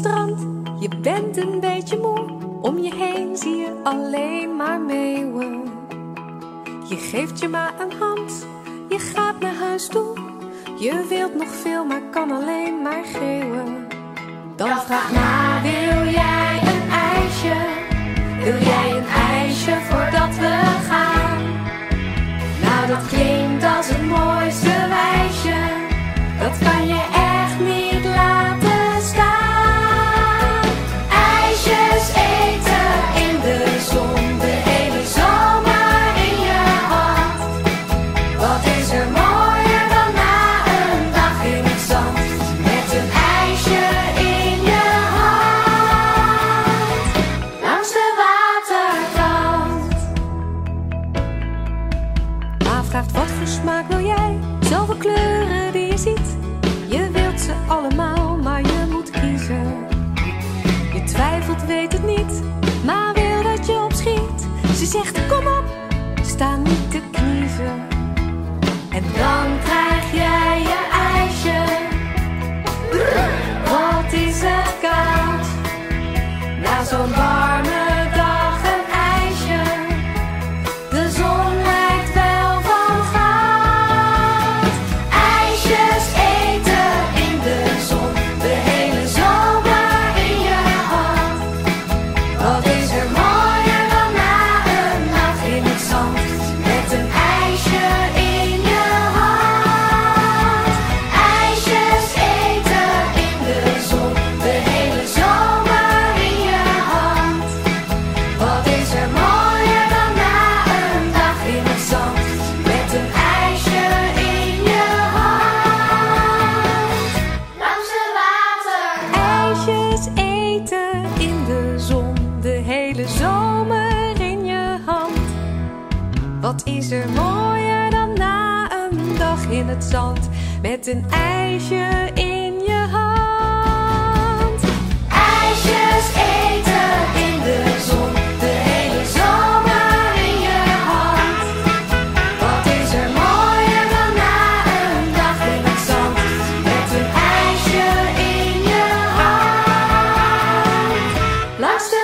strand, je bent een beetje moe. Om je heen zie je alleen maar meeuwen. Je geeft je maar een hand, je gaat naar huis toe. Je wilt nog veel, maar kan alleen maar geeuwen. Dan vraag na, wil jij een ijsje? Wil jij een ijsje voordat we gaan? Nou, dat klinkt als het mooiste wat voor smaak wil jij? Zoveel kleuren die je ziet. Je wilt ze allemaal, maar je moet kiezen. Je twijfelt, weet het niet, maar wil dat je opschiet. Ze zegt kom op, sta niet te kniezen. En dan krijg jij je ijsje. Wat is het koud? Na zo'n hele zomer in je hand. Wat is er mooier dan na een dag in het zand met een ijsje in je hand? Ijsjes eten in de zon. de hele zomer in je hand. Wat is er mooier dan na een dag in het zand met een ijsje in je hand? Langs